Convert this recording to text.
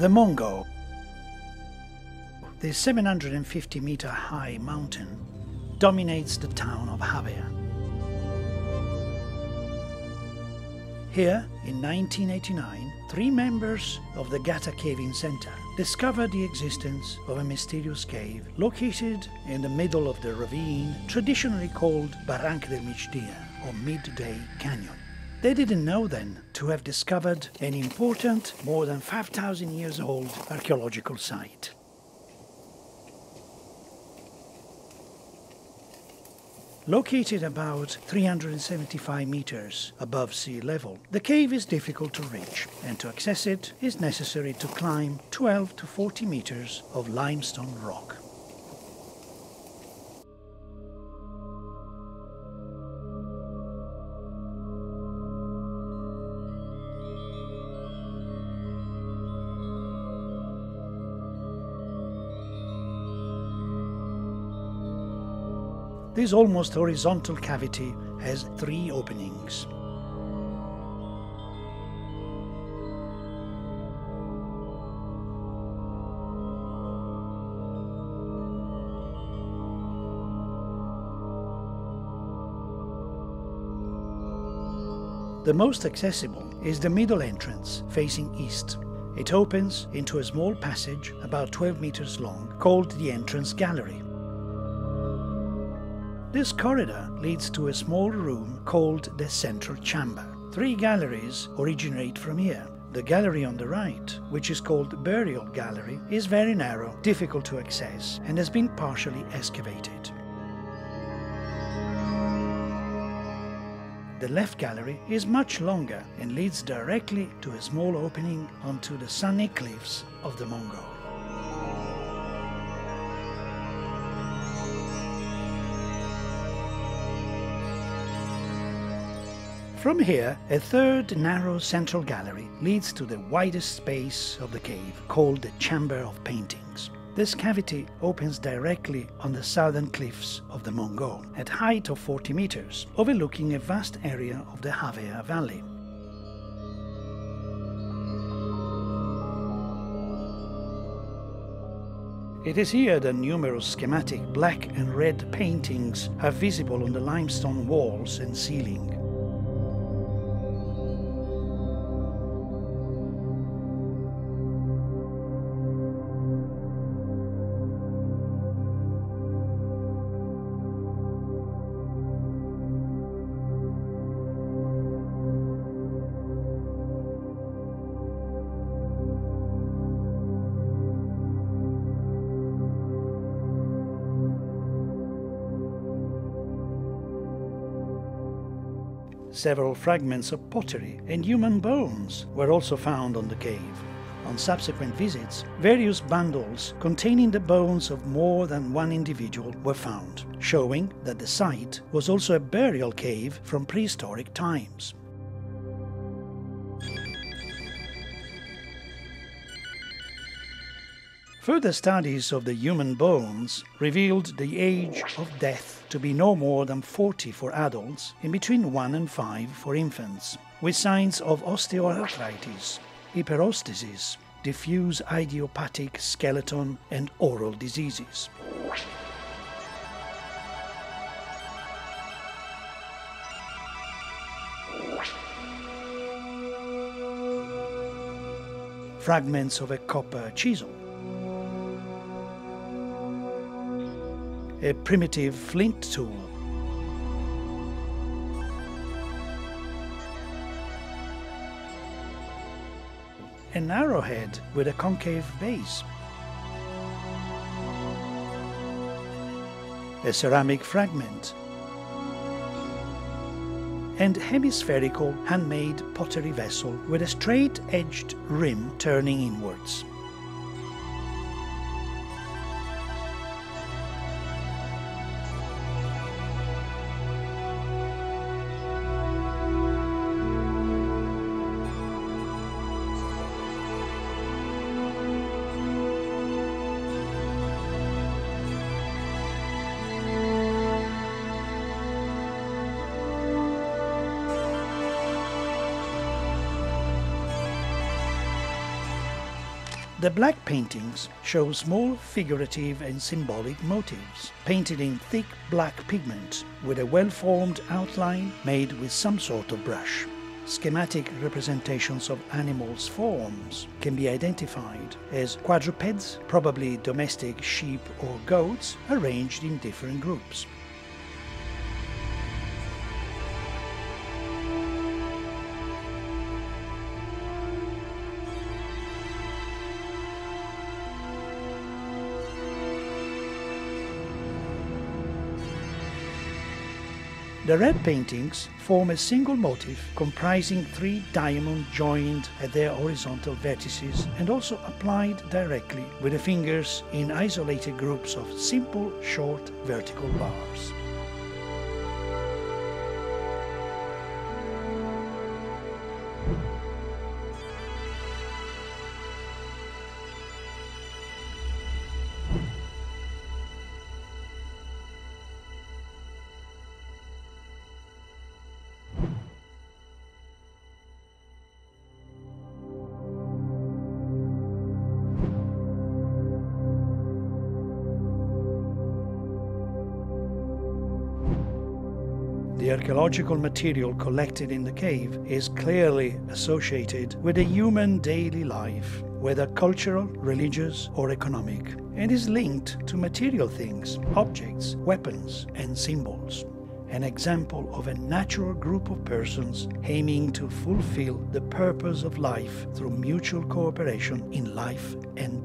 The Montgó. The 750 meter high mountain dominates the town of Jávea. Here, in 1989, three members of the Gata Caving Center discovered the existence of a mysterious cave located in the middle of the ravine traditionally called Barranca del Migdia or Midday Canyon. They didn't know then to have discovered an important, more than 5,000 years old archaeological site. Located about 375 meters above sea level, the cave is difficult to reach, and to access it is necessary to climb 12 to 40 meters of limestone rock. This almost horizontal cavity has three openings. The most accessible is the middle entrance facing east. It opens into a small passage about 12 meters long called the entrance gallery. This corridor leads to a small room called the central chamber. Three galleries originate from here. The gallery on the right, which is called Burial Gallery, is very narrow, difficult to access, and has been partially excavated. The left gallery is much longer and leads directly to a small opening onto the sunny cliffs of the Montgó. From here, a third narrow central gallery leads to the widest space of the cave, called the Chamber of Paintings. This cavity opens directly on the southern cliffs of the Montgó, at height of 40 meters, overlooking a vast area of the Jávea Valley. It is here that numerous schematic black and red paintings are visible on the limestone walls and ceiling. Several fragments of pottery and human bones were also found on the cave. On subsequent visits, various bundles containing the bones of more than one individual were found, showing that the site was also a burial cave from prehistoric times. Further studies of the human bones revealed the age of death to be no more than 40 for adults and between 1 and 5 for infants, with signs of osteoarthritis, hyperostosis, diffuse idiopathic skeleton and oral diseases. Fragments of a copper chisel a primitive flint tool. An arrowhead with a concave base. A ceramic fragment. And hemispherical handmade pottery vessel with a straight-edged rim turning inwards. The black paintings show small figurative and symbolic motifs, painted in thick black pigment with a well-formed outline made with some sort of brush. Schematic representations of animals' forms can be identified as quadrupeds, probably domestic sheep or goats, arranged in different groups. The red paintings form a single motif comprising three diamonds joined at their horizontal vertices and also applied directly with the fingers in isolated groups of simple short vertical bars. The archaeological material collected in the cave is clearly associated with a human daily life, whether cultural, religious, or economic, and is linked to material things, objects, weapons, and symbols. An example of a natural group of persons aiming to fulfill the purpose of life through mutual cooperation in life and